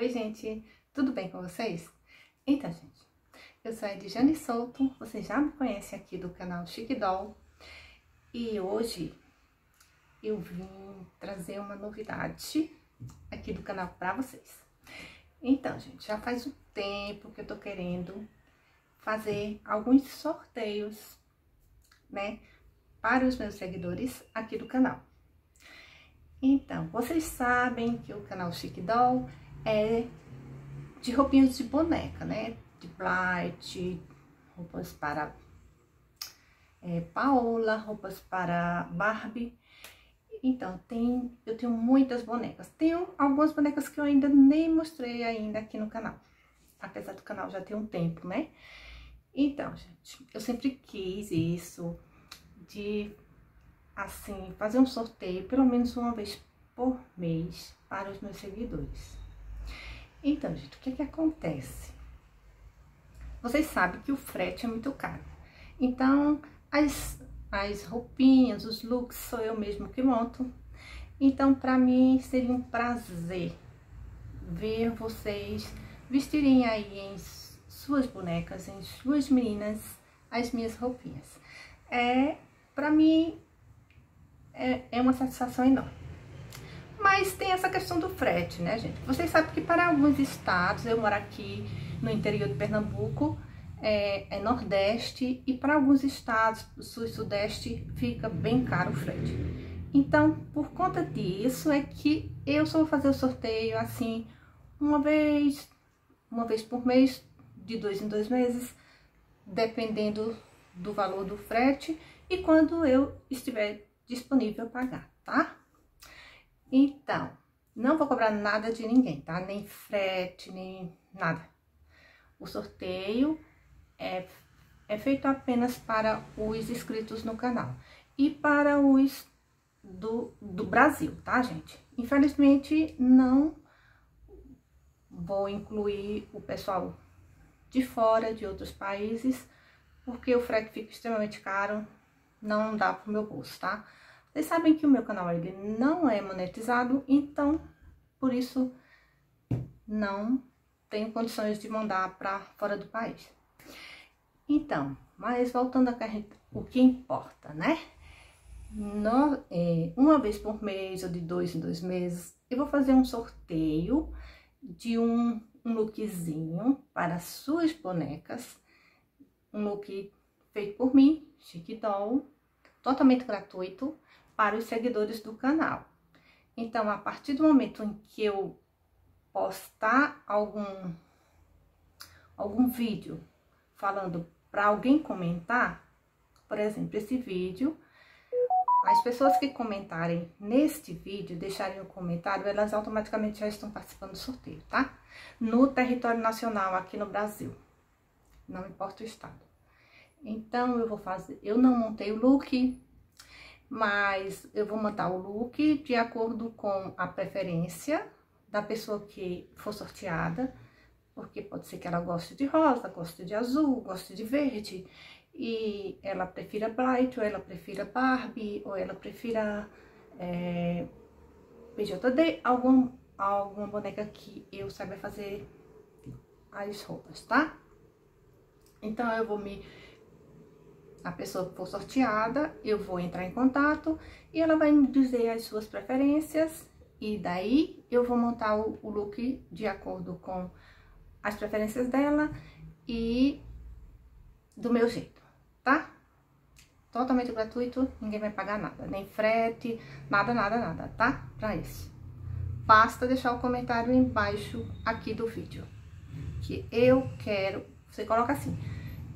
Oi, gente, tudo bem com vocês? Então, gente, eu sou a Edjane Souto, vocês já me conhecem aqui do canal Chique Doll e hoje eu vim trazer uma novidade aqui do canal para vocês. Então, gente, já faz um tempo que eu tô querendo fazer alguns sorteios, né, para os meus seguidores aqui do canal. Então, vocês sabem que o canal Chique Doll é de roupinhas de boneca, né? De Blight, roupas para é, Paola, roupas para Barbie. Então, tem, eu tenho muitas bonecas. Tenho algumas bonecas que eu ainda nem mostrei ainda aqui no canal. Apesar do canal já ter um tempo, né? Então, gente, eu sempre quis isso de, assim, fazer um sorteio pelo menos uma vez por mês para os meus seguidores. Então, gente, o que que acontece? Vocês sabem que o frete é muito caro. Então, as, as roupinhas, os looks, sou eu mesmo que monto. Então, para mim, seria um prazer ver vocês vestirem aí em suas bonecas, em suas meninas, as minhas roupinhas. É, para mim, é, é uma satisfação enorme. Mas tem essa questão do frete, né, gente? Vocês sabem que para alguns estados, eu moro aqui no interior de Pernambuco, é, é Nordeste, e para alguns estados, Sul e Sudeste, fica bem caro o frete. Então, por conta disso, é que eu só vou fazer o sorteio assim, uma vez, uma vez por mês, de dois em dois meses, dependendo do valor do frete e quando eu estiver disponível pagar, tá? Então, não vou cobrar nada de ninguém, tá? Nem frete, nem nada. O sorteio é, é feito apenas para os inscritos no canal e para os do, do Brasil, tá, gente? Infelizmente, não vou incluir o pessoal de fora, de outros países, porque o frete fica extremamente caro, não dá pro meu bolso, tá? Vocês sabem que o meu canal ele não é monetizado, então, por isso, não tenho condições de mandar para fora do país. Então, mas voltando a o que importa, né? No, é, uma vez por mês ou de dois em dois meses, eu vou fazer um sorteio de um, um lookzinho para suas bonecas, um look feito por mim, Chique Doll, totalmente gratuito, para os seguidores do canal. Então, a partir do momento em que eu postar algum, algum vídeo falando para alguém comentar, por exemplo, esse vídeo, as pessoas que comentarem neste vídeo, deixarem um comentário, elas automaticamente já estão participando do sorteio, tá? No território nacional aqui no Brasil, não importa o estado. Então, eu vou fazer, eu não montei o look, mas eu vou montar o look de acordo com a preferência da pessoa que for sorteada, porque pode ser que ela goste de rosa, goste de azul, goste de verde, e ela prefira Bright, ou ela prefira Barbie, ou ela prefira é, PJD, algum, alguma boneca que eu saiba fazer as roupas, tá? Então, eu vou me a pessoa que for sorteada, eu vou entrar em contato e ela vai me dizer as suas preferências e daí eu vou montar o, o look de acordo com as preferências dela e do meu jeito, tá? Totalmente gratuito, ninguém vai pagar nada, nem frete, nada, nada, nada, tá? Pra isso. Basta deixar o comentário embaixo aqui do vídeo. Que eu quero, você coloca assim,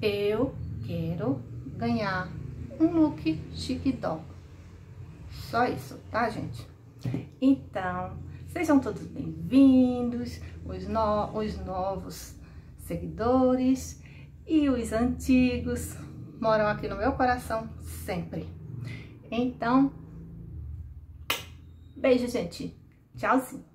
eu quero ganhar um look chique doll. Só isso, tá, gente? Então, sejam todos bem-vindos, os, no os novos seguidores e os antigos moram aqui no meu coração sempre. Então, beijo, gente. Tchauzinho.